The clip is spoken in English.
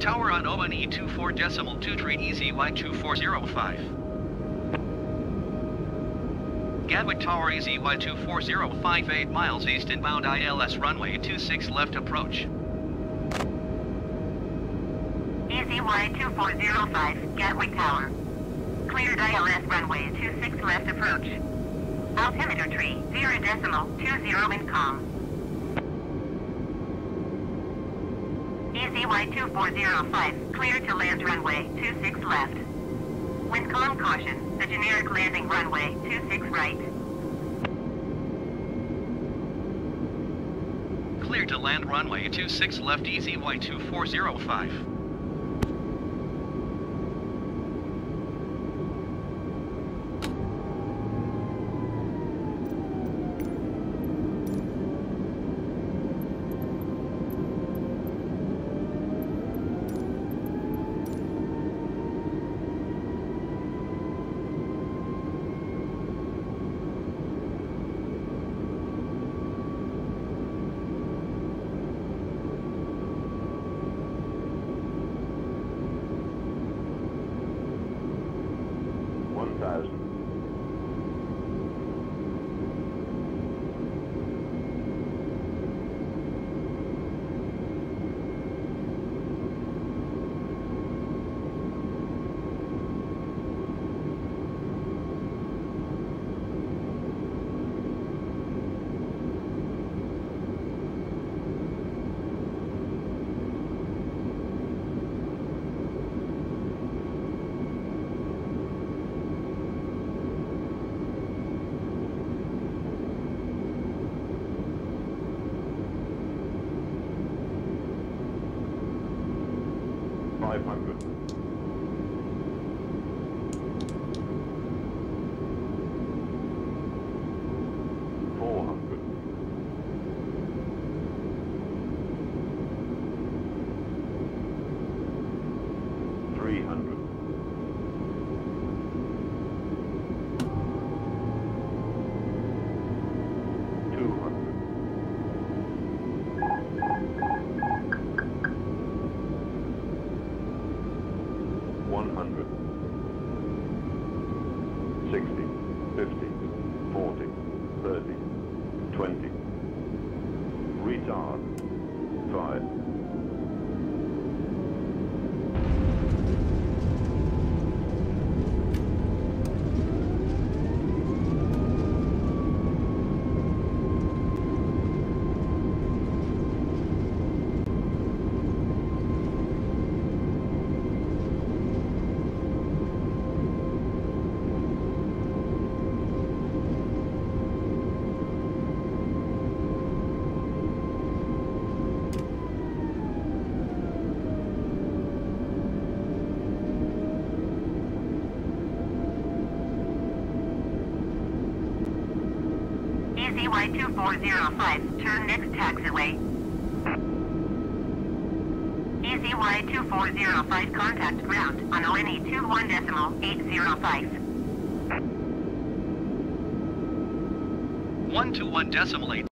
Tower on Oman E24 decimal 23 EZY2405. Gatwick Tower EZY24058 miles east inbound ILS runway 26 left approach. EZY2405 Gatwick Tower. Cleared ILS runway 26 left approach. Altimeter tree 0 decimal 20 in calm. CY2405, clear to land runway 26 left. Wincom caution, the generic landing runway 26 right. Clear to land runway 26 left EZY2405. advertised. 500. 100, 60, 50, 40, 30, 20. Retard EZY2405, turn next taxiway. EZY2405, contact ground on ONE eight zero five. One two one decimal 8.